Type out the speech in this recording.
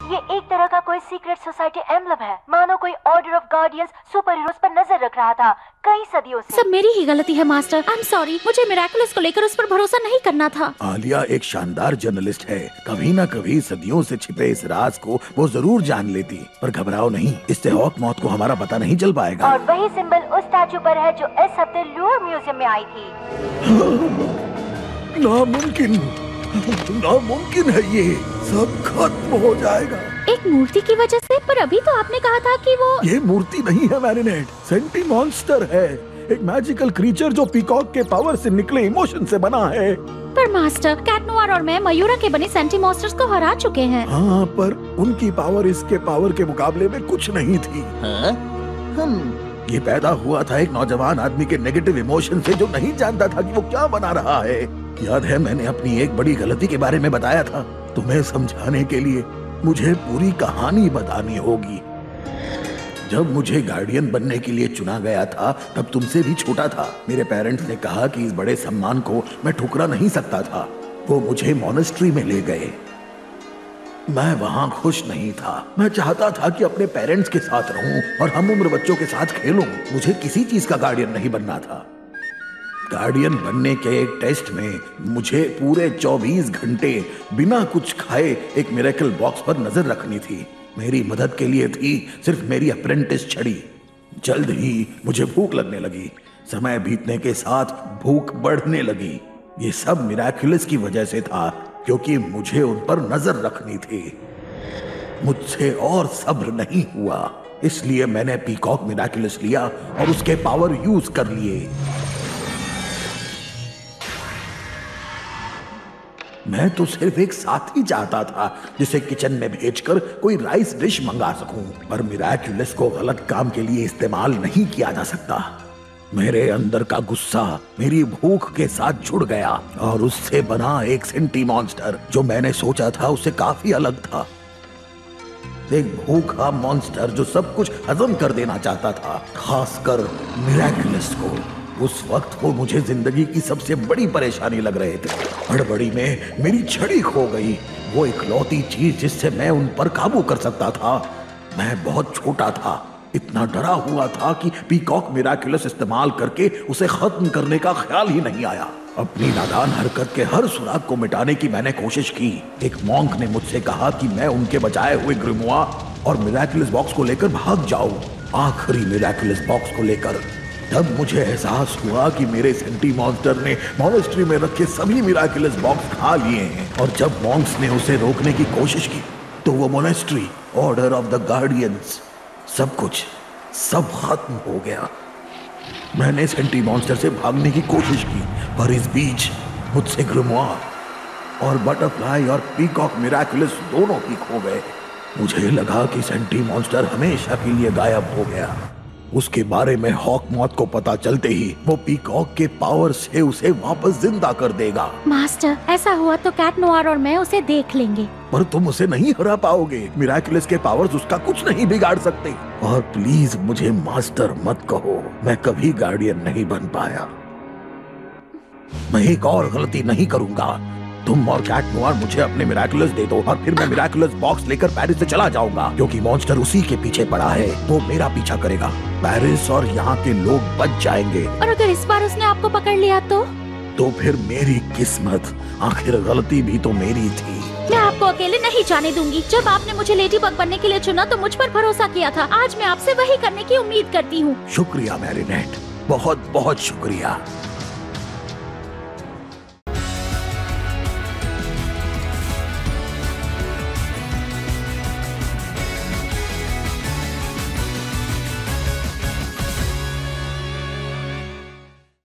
ये एक तरह का कोई सीक्रेट सोसाइटी एम्बलम है। मानो कोई order of guardians super heroes पर नज़र रख रहा था। कई सदियों से। सब मेरी ही गलती है मास्टर। आई एम सॉरी मुझे मिराकुलस को लेकर उस पर भरोसा नहीं करना था। आलिया एक शानदार जर्नलिस्ट है। कभी न कभी सदियों से छिपे इस राज को वो ज़रूर जान लेती। पर घबराओ नहीं। इससे हॉक मौत को हमारा पता नहीं चल पाएगा। और वही सिंबल उस स्टैचू पर है जो इस हफ़्ते लूर म्यूज़ियम में आई थी। नामुमकिन। नामुमकिन है ये। सब खत्म हो जाएगा। एक मूर्ति की वजह से पर अभी तो आपने कहा था कि वो ये मूर्ति नहीं है मैरिनेट। सेंटी मॉन्स्टर है। एक मैजिकल क्रीचर जो पीकॉक के पावर से निकले इमोशन से बना है। पर मास्टर कैटनुआर और मैं मयूरा के बने सेंटी मॉन्स्टर्स को हरा चुके हैं। हाँ पर उनकी पावर इसके पावर के मुकाबले में कुछ नहीं थी। हाँ? हम ये पैदा हुआ था एक नौजवान आदमी के नेगेटिव इमोशन से जो नहीं जानता था कि वो क्या बना रहा है। याद है मैंने अपनी एक बड़ी गलती के बारे में बताया था। तुम्हें समझाने के लिए मुझे पूरी कहानी बतानी होगी। जब मुझे गार्डियन बनने के लिए चुना गया था, तब तुमसे भी छोटा था। मेरे पेरेंट्स ने कहा कि इस बड़े सम्मान को मैं ठुकरा नहीं सकता था। वो मुझे मोनेस्ट्री में ले गए। मैं वहाँ खुश नहीं था। मैं चाहता था कि अपने पेरेंट्स के साथ रहूँ और हम उम्र बच्चों के साथ खेलूं। मुझे किसी चीज़ का गार्डियन नहीं बनना था। गार्डियन बनने के एक टेस्ट में मुझे पूरे 24 घंटे बिना कुछ खाए एक मिरेकल बॉक्स पर नज़र रखनी थी। मेरी मदद के लिए थी, सिर्फ़ मेरी अप्रेंटिस छड़ी। जल्द ही मुझे भूख लगने लगी। समय बीतने के साथ भूख बढ़ने लगी। ये सब मिराकुलस की वजह से था, क्योंकि मुझे उन पर नज़र रखनी थी। मुझसे और सब्र नहीं हुआ, इसलिए मैंने पीकॉक मिराकुलस लिया और उसके पावर यूज़ कर लिए। मैं तो सिर्फ़ एक साथी चाहता था, जिसे किचन में भेजकर कोई राइस डिश मंगा सकूँ, पर मिराकुलस को गलत काम के लिए इस्तेमाल नहीं किया जा सकता। मेरे अंदर का गुस्सा मेरी भूख के साथ जुड़ गया, और उससे बना एक सेंटी मॉन्स्टर, जो मैंने सोचा था उससे काफ़ी अलग था। एक भूखा मॉन्स्टर जो सब कुछ हजम कर देना चाहता था, खासकर मिराकुलस को। उस वक्त वो मुझे ज़िंदगी की सबसे बड़ी परेशानी लग रहे थे। हड़बड़ी में मेरी छड़ी खो गई। वो इकलौती चीज़ जिससे मैं उन पर काबू कर सकता था। मैं बहुत छोटा था। इतना डरा हुआ था कि पीकॉक मिराकुलस इस्तेमाल करके उसे खत्म करने का ख्याल ही नहीं आया। अपनी नादान हरकत के हर सुराग को मिटाने की मैंने कोशिश की। एक मॉन्क ने मुझसे कहा कि मैं उनके बचाए हुए ग्रिमुआ और मिराकुलस बॉक्स को लेकर भाग जाऊँ। आखिरी मिराकुलस बॉक्स को लेकर तब मुझे एहसास हुआ कि मेरे सेंटी मॉन्स्टर ने मॉनेस्ट्री में रखे सभी मिराकुलस बॉक्स खा लिए हैं, और जब मॉन्क्स ने उसे रोकने की कोशिश की तो वो monastery, order of the guardians, सब कुछ, सब खत्म हो गया। मैंने सेंटी मॉन्स्टर से भागने की कोशिश की, पर इस बीच मुझसे ग्रिमुआ और बटरफ्लाई और पीकॉक मिराकुलस दोनों ही खो गए। मुझे लगा कि सेंटी मॉन्स्टर हमेशा के लिए गायब हो गया। उसके बारे में हॉक मौत को पता चलते ही वो पीकॉक के पावर से उसे वापस ज़िंदा कर देगा। मास्टर ऐसा हुआ तो कैट नोआर और मैं उसे देख लेंगे। पर तुम उसे नहीं हरा पाओगे। मिराकुलस के पावर्स उसका कुछ नहीं बिगाड़ सकते। और प्लीज़ मुझे मास्टर मत कहो मैं कभी गार्डियन नहीं बन पाया। मैं एक और गलती नहीं करूँगा। तुम और कैट नोआर मुझे अपने मिराकुलस दे दो और फिर मैं मिराकुलस बॉक्स लेकर पेरिस से चला जाऊँगा। क्योंकि मॉन्स्टर उसी के पीछे पड़ा है वो मेरा पीछा करेगा। पेरिस और यहाँ के लोग बच जाएँगे। और अगर इस बार उसने आपको पकड़ लिया तो? तो फिर मेरी किस्मत आखिर गलती भी तो मेरी थी। मैं आपको अकेले नहीं जाने दूँगी। जब आपने मुझे लेडी बग बनने के लिए चुना तो मुझ पर भरोसा किया था। आज मैं आपसे वही करने की उम्मीद करती हूँ। शुक्रिया मैरिनेट बहुत बहुत शुक्रिया।